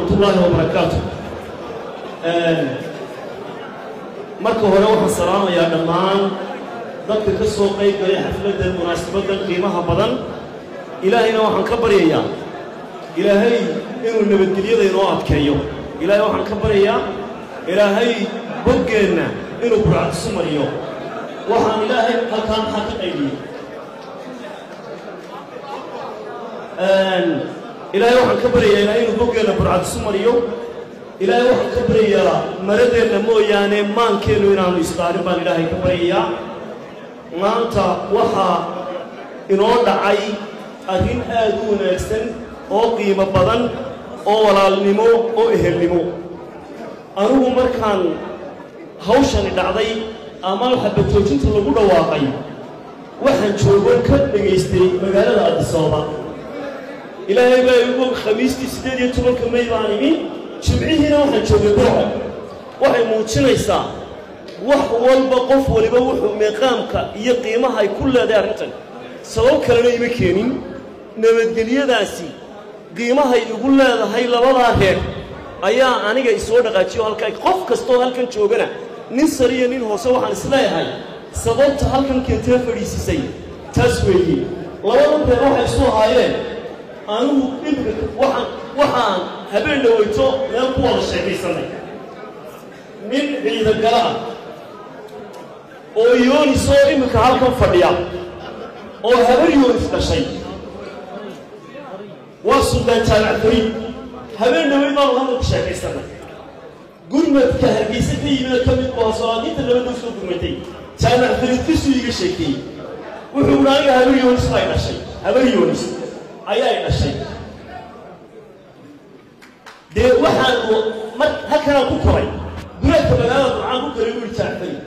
raxmatullaahi wabarakaatu marka hore waxaan salaamayaa dhammaan dadka ka soo qayb galay xafladdan munaasabaddan qiimaha badan. Ilaahayna waxaan ka baryayaa ilaahay inuu nabadgelyada inoo adkeeyo. Ilaahay waxaan ka baryayaa ilaahay boggeenna inuu burcadsu mariyo. Waxaan ilaahay halkaan maxaa ka qaybiyey ilaahay waxaan ka baryayaa ilaahay inuu boggeenna burcadsu mariyo. Ilaahay waxaan ka baryayaa maradeenna mooyaane maankeennu inaannu isdaarin baan ilaahay ka baryayaa. Maanta waxaa inoo dhacay arrin aad u wanaagsan oo qiimo badan oo walaalnimo oo ehelnimo. Anugu markaan hawshani dhacday ama xabajoojinta lagu dhawaaqay waxaan joogon ka dhegaystay magaalada adisooba ilaahay baa igu khamiistii siddeed iyo tobanka may baan imi jimcihiina waxaan joogay burco waxay muujinaysaa wax walba qof waliba wuxuu meeqaamka iyo qiimaha ay ku leedahay arrintan. Sabab kalena ima keenin nabadgelyadaasi qiimahay igu leedahay labadaa reer ayaa aniga isoo dhaqaajiyo halkaa qof kastoo halkan joogana nin sariya nin hoose waxaan is leeyahay sababta halkan keentee fadhiisisay taas weeye. Labadan reer waxay isu ahaayeen anigu dhibka waxaan waxaan habeen dhawayto meel ku wada sheekaysanay. Nin ciidagala ah oo yoonis oo iminka halkan fadhiya oo habar yoonis dhashay. Waa suldaan jaamac fariid habeen dhawayd baanu hadal ku sheekaysanay. Gurmadka hargeysa ka yimida ka mid oo salaadiinta labadoo soo gurmatay. Jaamac fariid iiga sheekeeyey wuxuu uhi aniga habar yoonis bay dhashay. Habar yoonis ayaay dhashay. Dee waxaanu mar halkanaan ku koray. Duleedka magaalada durcaan ku koray wuri jaamac fariid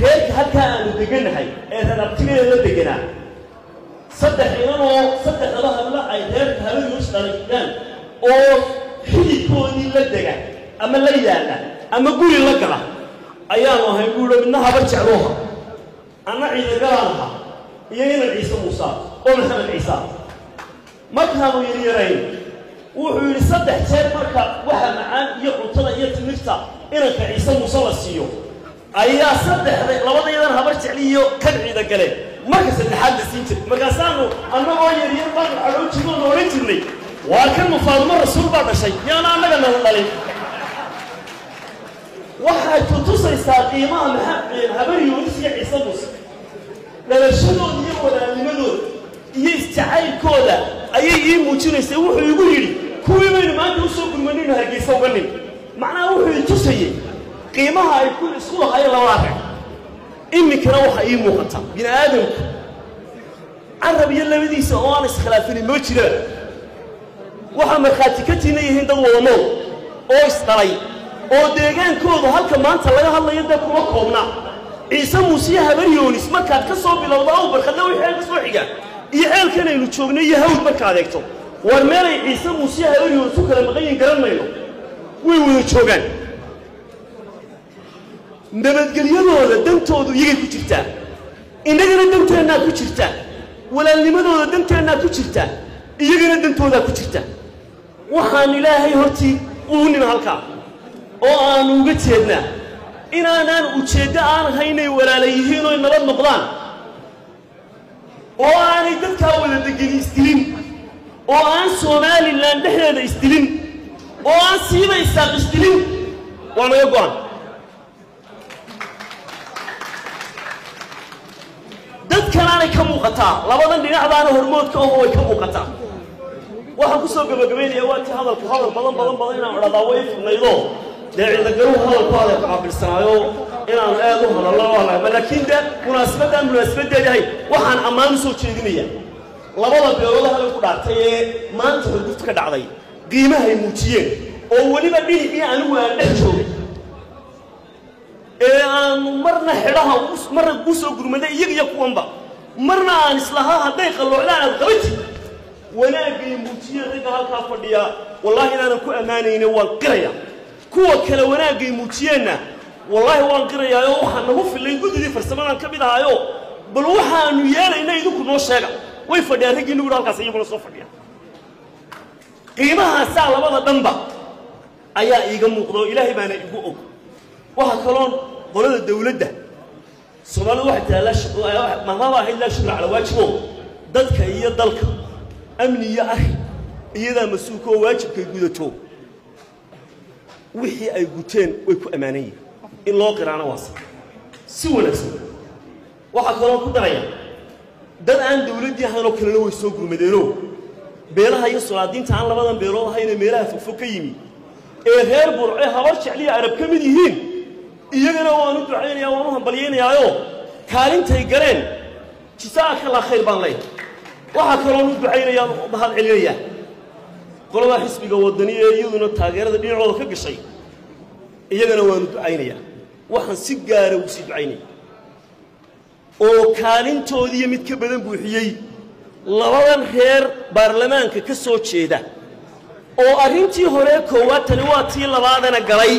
reerka halkaa aanu degannahay ee rarabtigeeda la deganaa. Saddex inanoo saddexdaba habla ay reerka habadyoos dhalayaan oo xididkoodii la dega ama la yaalla ama guri la gala ayaanu ahay buuho midna habar jeclooha anna ciidagalaan ahaa iyo inan ciise muusa oo maxamed ciisa markaanu yaryarayn wuxuu yidhi saddex jeer marka waxa macaan iyo cuntada iyo timirta inanka ciise muuse la siiyo. Ayaa saddexda labadayadan habar jecli iyo kan ciida gale. Marka saddexaad la siin jiray markaasaanu annagoo yaryar baanu cadhow jirnoonu odhan jirnay. Waa kan mufaadimo rasuul baa dhashay. Yaana annaga nala dhalin. Waxay tutusaysaa qiimaha maxaa habar iyo ciise muuse. Dhalashadooda iyo walaalnimadooda iyo isjacaylkooda ayay ii muujinaysay wuxuu igu yidhi kuwii baynu maanta u soo gurmanaynu hargeysa uga nim macnaha wuxuu i tusayey qiimaha ay ku isku lahaayeen labadaa reer iminkana waxaa ii muuqata bini aadamku carab iyo labadiisa oo aan iskhilaafinin ma jiraan. Waxaa markhaati ka tiina yihiin dad wada nool oo isdhalay oo deegaankoodu halka maanta laga hadlayo dee kuma koobna. Ciise muusiye habar yoonis markaad ka soo bilowdo aw barkadle wixii xeel ka soo xiga iyo ceelkanaynu joogno iyo hawd markaad eegto war meelay ciise muusiye habar yoonis u kala maqan yihiin garan mayno. Way wada joogaan. Nabadgelyadooda dantoodu iyagay ku jirtaa. Innagana danteennaa ku jirta walaalnimadooda danteennaa ku jirta iyagana dantoodaa ku jirta waxaan ilaahay hortii ugu nima halkaa oo aanu uga jeednaa. Inaanaan ujeeddo aan haynay walaala yihiin oy nabad noqdaan oo aanay dadkaa wada degeni isdilin oo aan somalilan dhexdeeda isdilin oo aan siiba isaaq isdilin waa naga go'an dadkanaanay ka muuqataa labadan dhinacdaana hormoodka aho way ka muuqataa. Waxaan ku soo gabagabaynayaa waa tii hadalku hadal badan badan badan inaan odhadaa way furnaydo dee ciidagaruhu hadalku hadal qaabilsanaayo inaan aad u hadallo laakiin de munaasabadaan munaasabaddeedi ahay waxaan ammaan u soo jeedinayaa. Labada beelood halay ku dhaartay ee maanta ka dhacday qiimahay muujiyeen oo weliba dhinacii anigu aan dhex joogay. Ee aanu marna xidhaha marna kuu soo gurmaday iyaga iyo kuwanba marna aan islahaa hadday qalloocdaan aad qabatid wanaagay muujiyeen ragga halkaa fadhiya wallaahi inaanan ku ammaanayne waan qiraya kuwa kale wanaagay muujiyeenna wallaahi waan qirayaa oo waxaan nagu fillayn guddidii farsamadaan ka mid ahaayo. Bal waxaanu yeelayna idinku noo sheega. Way fadhiyaan raggii nugu halkaas iyaguna soo fadhiya qiimahaasaa labada dhanba ayaa iiga muuqda ilaahay baana igu og. Waxaa kaloon qolada dawladda soomaalidu waxay tahay mahmaba ahayd laa shukra calaa waajibo dadka iyo dalka amni iyo arri iyadaa mas'uulka oo waajibkay gudato. Wixii ay guteen way ku ammaanan yihiin in loo qiraana waase si wanaagsan. Waxaa kaloo ku daraya dad aan dawladdii ahaynoo kalena way soo gurmadeeno beelaha iyo solaadiinta aan labadan beelood ahayna meelaha fogfog ka yimi ee reer burce habar jecliya arab ka mid yihiin iyagana waan u ducaynayaa waan u hambalyaynayaayoo kaalintay galeen jisaaka laa khayr baan leeyahay waxaa kaloon u ducaynayaa mahad celinayaa. Qoladaa xisbiga waddani ee iyaduna taageerada dhinacooda ka gashay iyagana waanu ducaynayaa. Waxaan si gaara ugu sii ducaynaya oo kaalintoodiiyo mid ka badan buuxiyey labadan reer baarlamaanka ka soo jeeda. Oo arrintii hore koowaad tani waa tii labaadana galay.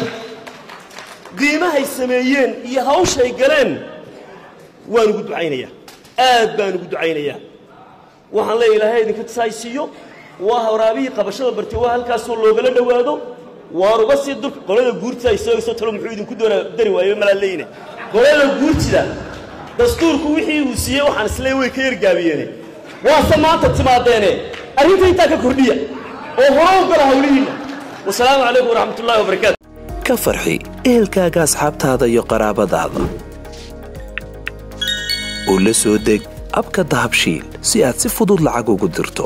Qiimahay sameeyeen iyo hawshay galeen waan ugu ducaynayaa. Aad baan ugu ducaynayaa. Waxaan leeya ilaahay idinka tasaaysiiyo waa waraabihii qabashada bartay waa halkaasoo loogala dhowaado waan uga sii qolada guurtida ay sheegayso talo muxuu idinku doona dari waayo malaa leeyne qolada guurtida dastuurku wixii uu siiyey waxaan isleey way ka yargaabiyeene waase maanta timaadeene arrinta intaa ka kordhiya oo hore u gala hawlihiinna. Wasalaamu calaykum waraxmat ullahi wabarakaatu ka farxi ehelkaaga asxaabtaada iyo qaraabadaada. Oo la soo deg abka dahabshiil si aad si fudud lacag ugu dirto.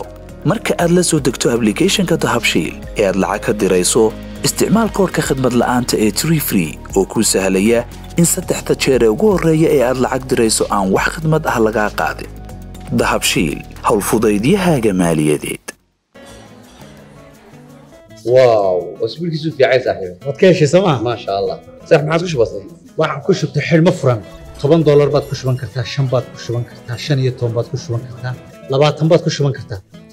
Marka aad la soo degto ablicathonka dahabshiil ee aad lacag ka dirayso isticmaal koorka khadmad la'aanta ee tree free oo kuu sahlaya in saddexda jeer ee ugu horreeya ee aad lacag dirayso aan wax khadmad ah lagaa qaadin dahabshiil howlfudaydiyahaaga maaliyadeed واو اسبوع كيسو في عايز صاحبي waad ka heshay sooma ما شاء الله صح ما عادش بسيط waxaan ku shubtay xidhmo furan toban doolar baad ku shuban kartaa shan baad ku shuban kartaa shan iyo toban baad ku shuban kartaa labaatan baad ku shuban kartaa